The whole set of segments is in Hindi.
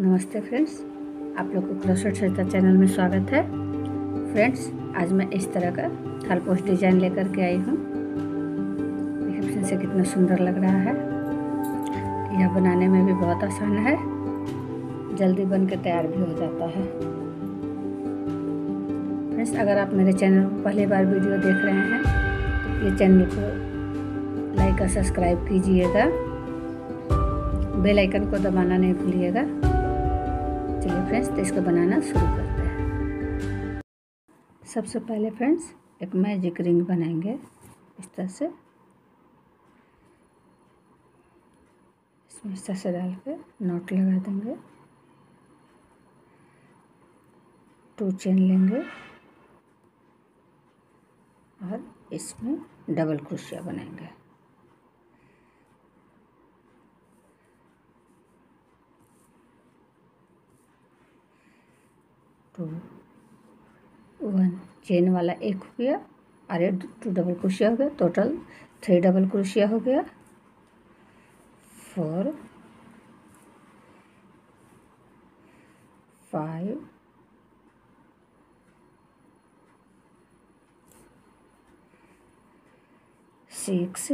नमस्ते फ्रेंड्स, आप लोग को क्रोशेट सरिता चैनल में स्वागत है। फ्रेंड्स, आज मैं इस तरह का थल पोस्ट डिज़ाइन लेकर के आई हूँ। फ्रेंड्स ये कितना सुंदर लग रहा है। यह बनाने में भी बहुत आसान है। जल्दी बन के तैयार भी हो जाता है। फ्रेंड्स, अगर आप मेरे चैनल पर पहली बार वीडियो देख रहे हैं तो ये चैनल को लाइक और सब्सक्राइब कीजिएगा। बेल आइकन को दबाना नहीं भूलिएगा। फ्रेंड्स तो इसको बनाना शुरू करते हैं। सबसे पहले फ्रेंड्स एक मैजिक रिंग बनाएँगे। इस तरह से। इसमें इस तरह से डाल के नोट लगा देंगे। टू चेन लेंगे। और इसमें डबल क्रोशिया बनाएँगे। टू वन चेन वाला एक हो गया अरे टू डबल क्रोशिया हो गया टोटल थ्री डबल क्रोशिया हो गया four five six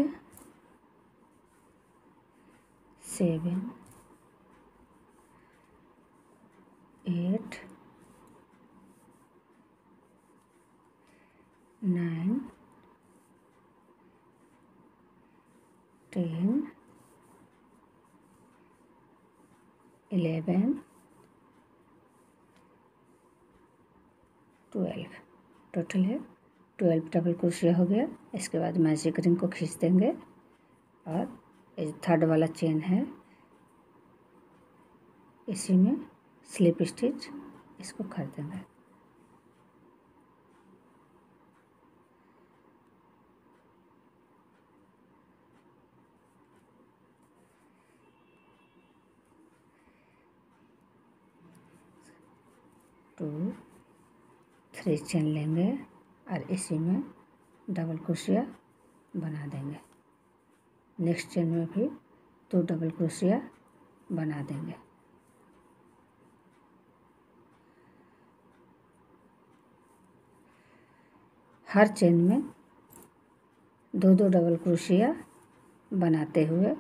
seven eight nine, ten, eleven, twelve total है ट्वेल्व डबल क्रोशिया हो गया। इसके बाद मैजिक रिंग को खींच देंगे। और थर्ड वाला चेन है इसी में स्लिप स्टिच इसको कर देंगे। टू थ्री चेन लेंगे और इसी में डबल क्रोशिया बना देंगे। नेक्स्ट चेन में भी दो डबल क्रोशिया बना देंगे। हर चेन में दो दो डबल क्रोशिया बनाते हुए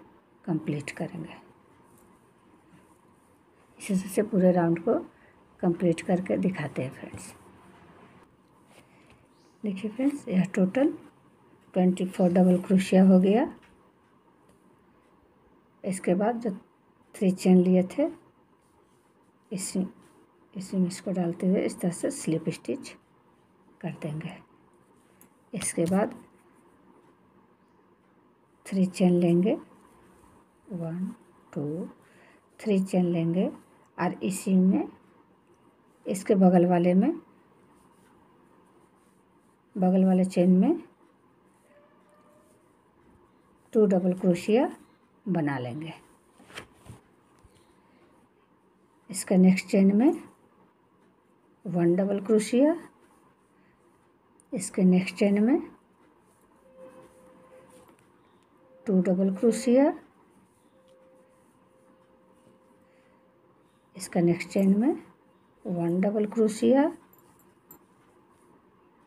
कंप्लीट करेंगे। इसी से पूरे राउंड को कंप्लीट करके दिखाते हैं फ्रेंड्स देखिए फ्रेंड्स यह total twenty four double crochet हो गया। इसके बाद जो थ्री चेन लिए थे, इसी इसी में इसको डालते हुए इस तरह से स्लिप स्टिच कर देंगे। इसके बाद थ्री चेन लेंगे। वन टू थ्री चेन लेंगे और इसी में इसके बगल वाले में, बगल वाले चेन में टू डबल क्रोशिया बना लेंगे। इसका नेक्स्ट चेन में वन डबल क्रोशिया इसके नेक्स्ट चेन में टू डबल क्रोशिया इसका नेक्स्ट चेन में one double crochet,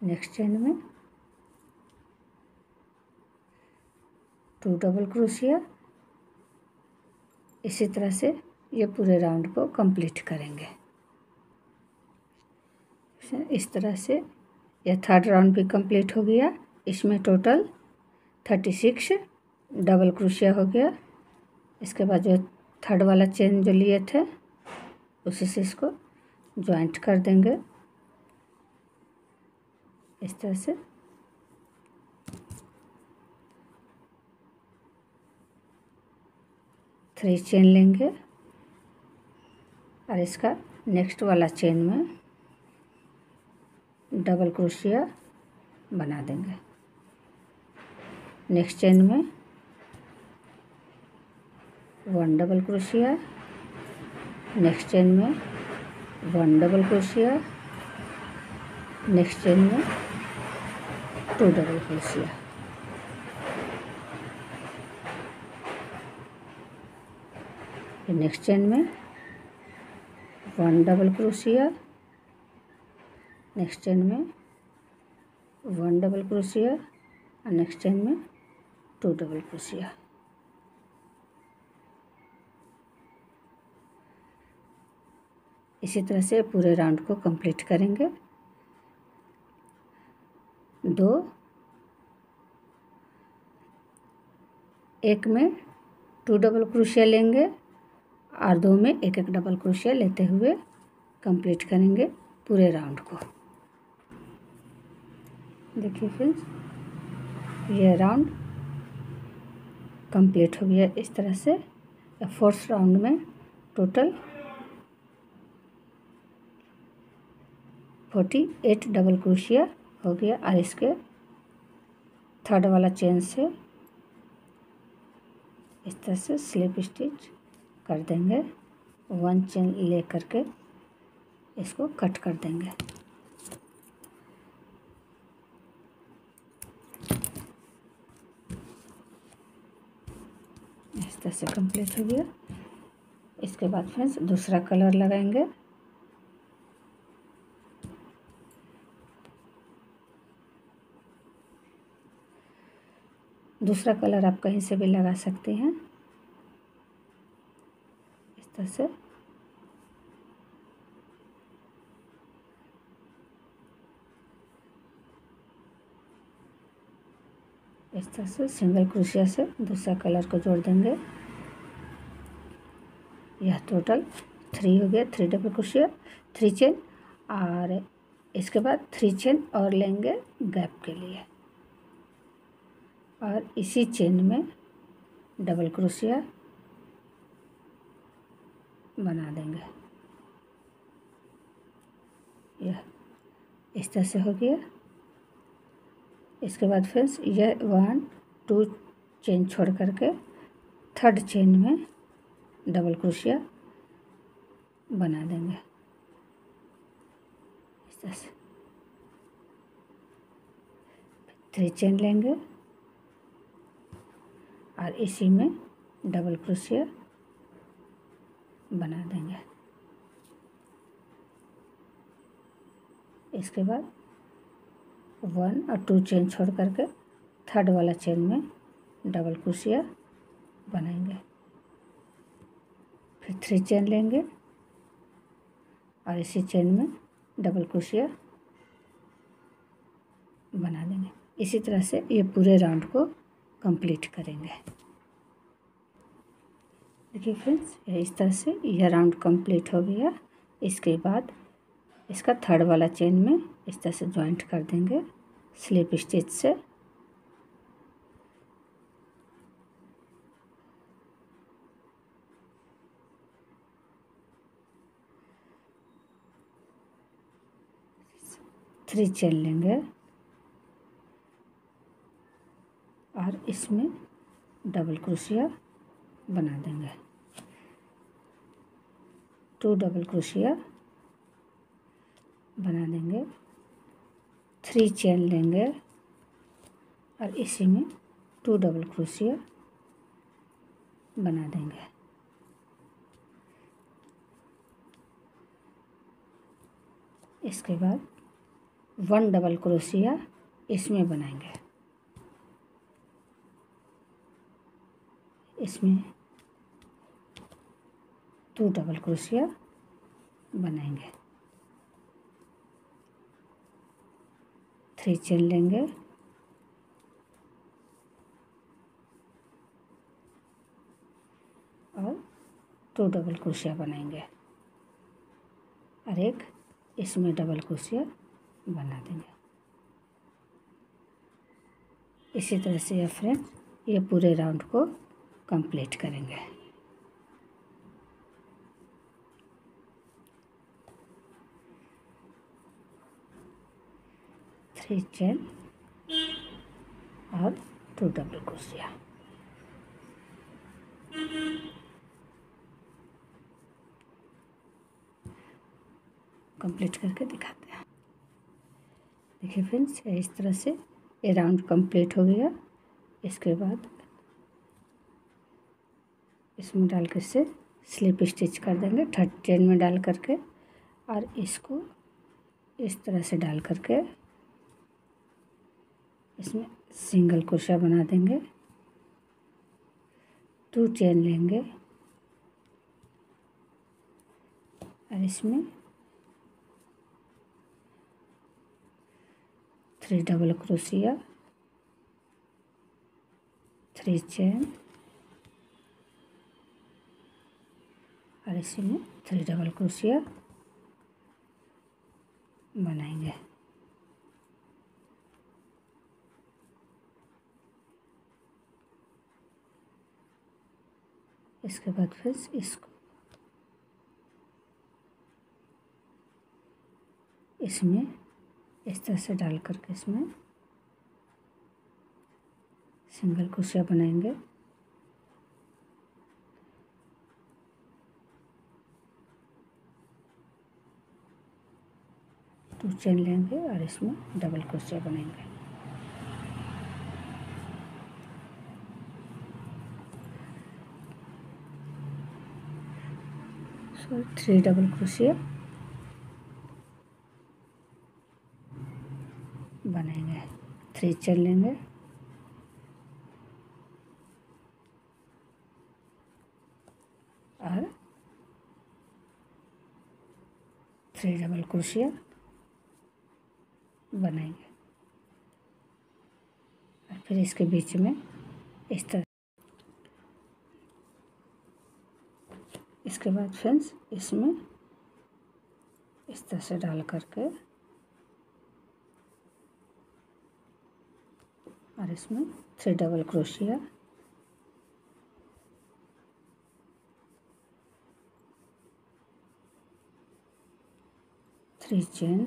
next chain में टू डबल क्रोशिया। इसी तरह से ये पूरे राउंड को कंप्लीट करेंगे। इस तरह से यह थर्ड राउंड भी कंप्लीट हो गया। इसमें total thirty six double crochet हो गया। इसके बाद जो थर्ड वाला चेन जो लिए थे, उसी से इसको ज्वाइंट कर देंगे। इस तरह से। थ्री चेन लेंगे। और इसका नेक्स्ट वाला चेन में डबल क्रोशिया बना देंगे। नेक्स्ट चेन में one double crochet next chain में one double crochet next chain में two double crochet next chain में one double crochet next chain में वन डबल क्रोशिया और नेक्स्ट चेन में टू डबल क्रोशिया इसी तरह से पूरे राउंड को कंप्लीट करेंगे। दो, एक में टू डबल क्रोशिया लेंगे और दो में एक एक डबल क्रोशिया लेते हुए कंप्लीट करेंगे पूरे राउंड को। देखिए फ्रेंड्स ये राउंड कंप्लीट हो गया। इस तरह से फोर्थ राउंड में total forty eight double crochet हो गया और इसके थर्ड वाला चेन से इस तरह से स्लिप स्टिच कर देंगे। वन चेन ले करके इसको कट कर देंगे। इस तरह से कंप्लीट हो गया। इसके बाद फ्रेंड्स दूसरा कलर लगाएँगे। दूसरा कलर आप कहीं से भी लगा सकते हैं। इस तरह से। इस तरह से सिंगल क्रोशिया से दूसरा कलर को जोड़ देंगे। यह टोटल थ्री हो गया three double crochet three chain और इसके बाद थ्री चेन और लेंगे गैप के लिए। और इसी चेन में डबल क्रोशिया बना देंगे। यह इस तरह से हो गया। इसके बाद फ्रेंड्स यह वन टू चेन छोड़ करके थर्ड चेन में डबल क्रोशिया बना देंगे। इस तरह से। थ्री चेन लेंगे। और इसी में डबल क्रोशिया बना देंगे। इसके बाद वन और टू चेन छोड़ करके थर्ड वाला चेन में डबल क्रोशिया बनाएँगे। फिर थ्री चेन लेंगे और इसी चेन में डबल क्रोशिया बना देंगे। इसी तरह से ये पूरे राउंड को कंप्लीट करेंगे। देखिए फ्रेंड्स इस तरह से यह राउंड कंप्लीट हो गया। इसके बाद इसका थर्ड वाला चेन में इस तरह से ज्वाइंट कर देंगे स्लिप स्टिच से। थ्री चेन लेंगे और इसमें डबल क्रोशिया बना देंगे। टू डबल क्रोशिया बना देंगे। थ्री चेन लेंगे और इसी में टू डबल क्रोशिया बना देंगे। इसके बाद वन डबल क्रोशिया इसमें बनाएँगे। इसमें टू डबल क्रोशिया बनाएँगे। थ्री चेन लेंगे। और टू डबल क्रोशिया बनाएँगे। और एक इसमें डबल क्रोशिया बना देंगे। इसी तरह से यह फ्रेंड ये पूरे राउंड को कंप्लीट करेंगे। थ्री चेन और टू डबल क्रोशिया कंप्लीट करके दिखाते हैं। देखिए फ्रेंड्स इस तरह से ये राउंड कंप्लीट हो गया। इसके बाद इसमें डाल कर से स्लिप स्टिच कर देंगे, थर्ड चेन में डाल करके, और इसको इस तरह से डाल करके इसमें सिंगल क्रोशा बना देंगे। टू चेन लेंगे, और इसमें three double crochet three chain और इसी में थ्री डबल क्रोशिया बनाएँगे। इसके बाद फिर इसको, इसमें इस तरह से डाल करके इसमें सिंगल कुशिया बनाएँगे। टू चेन लेंगे और इसमें डबल कुशिया बनाएँगे। सो थ्री डबल क्रोशिया बनाएँगे। थ्री चेन लेंगे। और थ्री डबल क्रोशिया बनाएँगे। और फिर इसके बीच में इस तरह। इसके बाद फ्रेंड्स, इसमें इस तरह से डाल करके और इसमें three double crochet three chain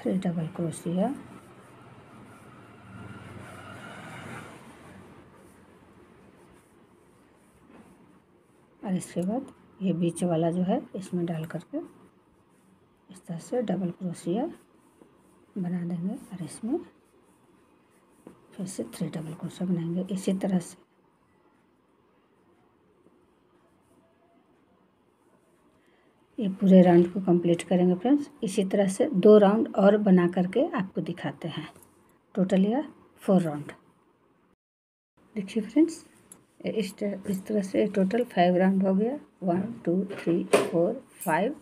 three double crochet और इसके बाद ये बीच वाला जो है, इसमें डाल करके इस तरह से डबल क्रोशिया बना देंगे। और इसमें फिर से थ्री डबल क्रोशिया बनाएँगे। इसी तरह से ये पूरे राउंड को कंप्लीट करेंगे फ्रेंड्स इसी तरह से दो राउंड और बना करके आपको दिखाते हैं। टोटल यह फोर राउंड देखिए फ्रेंड्स इस तरह इस तरह से टोटल फाइव राउंड हो गया। One two three four five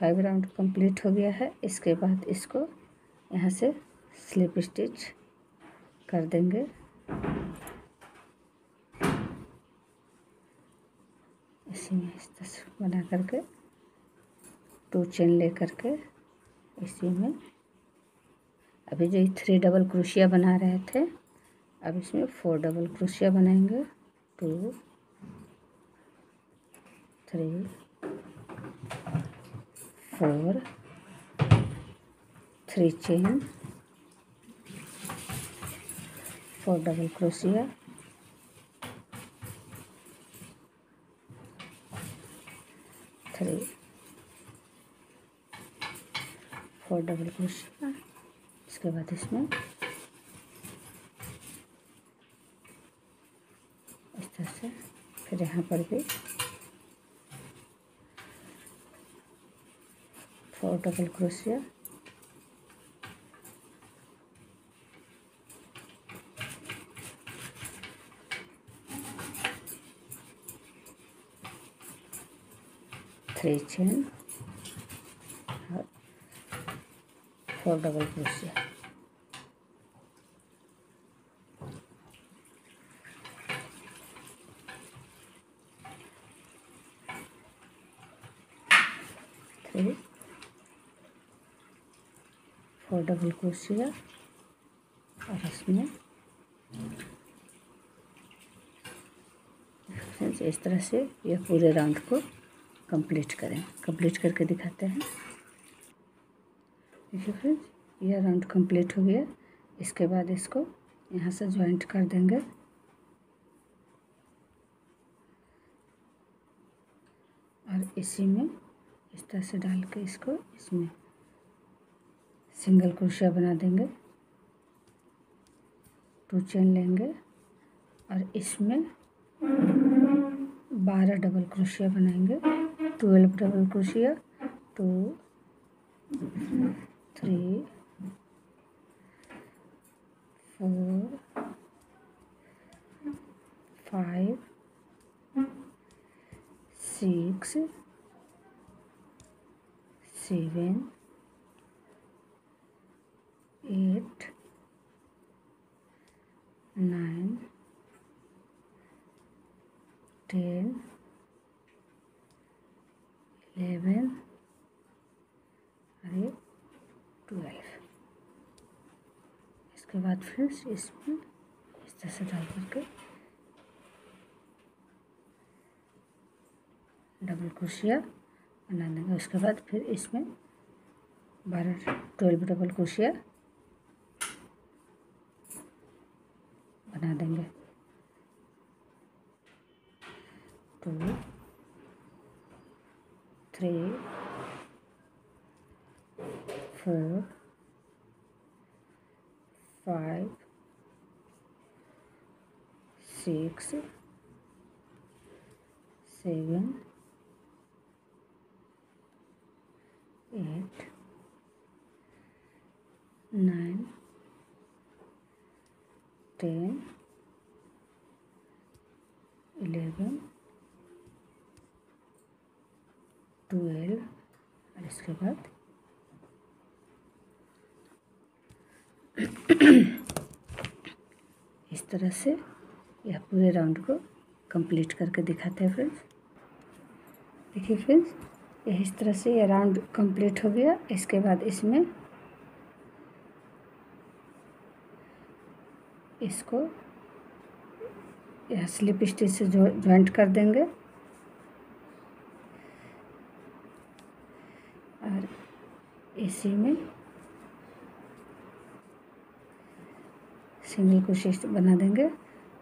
five round complete हो गया है। इसके बाद इसको यहाँ से स्लिप स्टिच कर देंगे। इसी में इस तरह बना करके टू चेन ले करके इसी में। अभी जो थ्री डबल क्रोशिया बना रहे थे, अब इसमें फोर डबल क्रोशिया बनाएँगे। Two three four three chain four double crochet three four double crochet इसके बाद इसमें इस तरह से, फिर यहाँ पर भी फोर डबल क्रोशिया चेन और double crochet three four double crochet और इसमें इस तरह से यह पूरे राउंड को कंप्लीट करें। कंप्लीट करके दिखाते हैं। देखिए फ्रेंड्स यह राउंड कंप्लीट हो गया। इसके बाद इसको यहाँ से ज्वाइंट कर देंगे। और इसी में इस तरह से डाल के इसको इसमें सिंगल क्रोशिया बना देंगे। टू चेन लेंगे। और इसमें बारह डबल क्रोशिया बनाएँगे। Twelve double crochet two three four five six seven eight nine ten eleven अरे ट्वेल्व इसके बाद फिर इसमें इस तरह से डाल करके। डबल क्रोशिया बना देंगे। उसके बाद फिर इसमें बारह ट्वेल्व डबल क्रोशिया बना देंगे two three four five six seven eight nine ten eleven twelve और इसके बाद इस तरह से यह पूरे राउंड को कंप्लीट करके दिखाते हैं फ्रेंड्स। देखिए फ्रेंड्स इस तरह से यह राउंड कंप्लीट हो गया। इसके बाद इसमें इसको यह स्लिप स्टिच से जो ज्वाइंट कर देंगे। और इसी में सिंगल क्रोशे बना देंगे।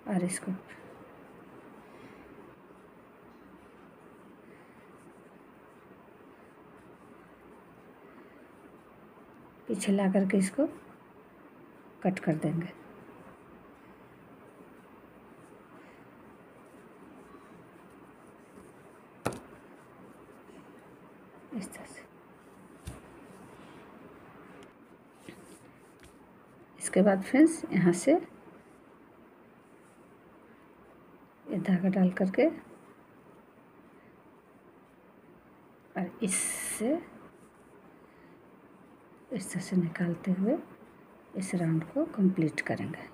और इसको। पीछे ला करके इसको कट कर देंगे। इस तरह से। इसके बाद फ्रेंड्स, यहाँ से ये धागा डाल करके। और इससे, इस तरह से निकालते हुए इस राउंड को कंप्लीट करेंगे।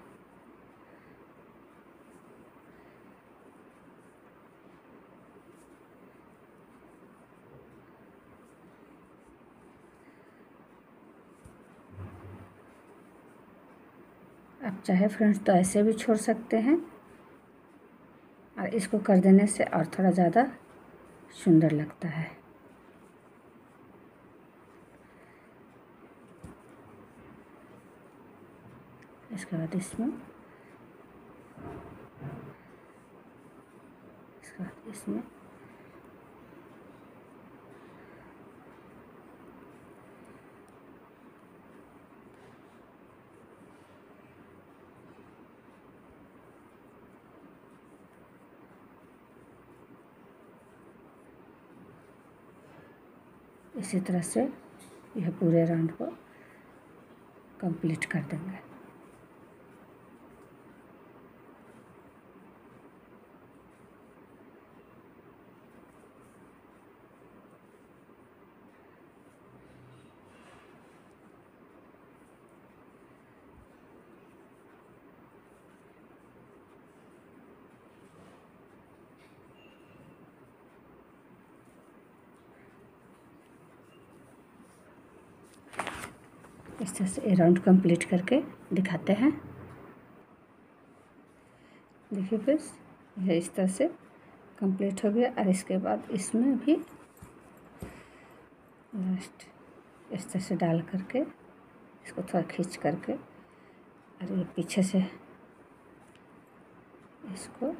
आप चाहे फ्रेंड्स तो ऐसे भी छोड़ सकते हैं। और इसको कर देने से और थोड़ा ज़्यादा सुंदर लगता है। इसके बाद इसमें, इसके बाद इसमें इसी तरह से यह पूरे राउंड को कंप्लीट कर देंगे। इस तरह से राउंड कंप्लीट करके दिखाते हैं। देखिए फिर, यह इस तरह से कंप्लीट हो गया और इसके बाद इसमें भी लास्ट इस तरह से डाल करके इसको थोड़ा खींच करके और ये पीछे से इसको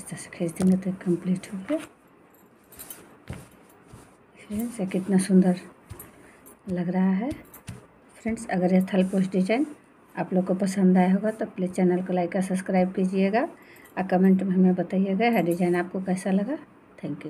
इस तरह से खींच देंगे तो कंप्लीट हो गया। फ्रेंड्स ये कितना सुंदर लग रहा है। फ्रेंड्स अगर यह थल पोस्ट डिज़ाइन आप लोग को पसंद आया होगा तो प्लीज़ चैनल को लाइक और सब्सक्राइब कीजिएगा। और कमेंट में हमें बताइएगा यह डिज़ाइन आपको कैसा लगा। Thank you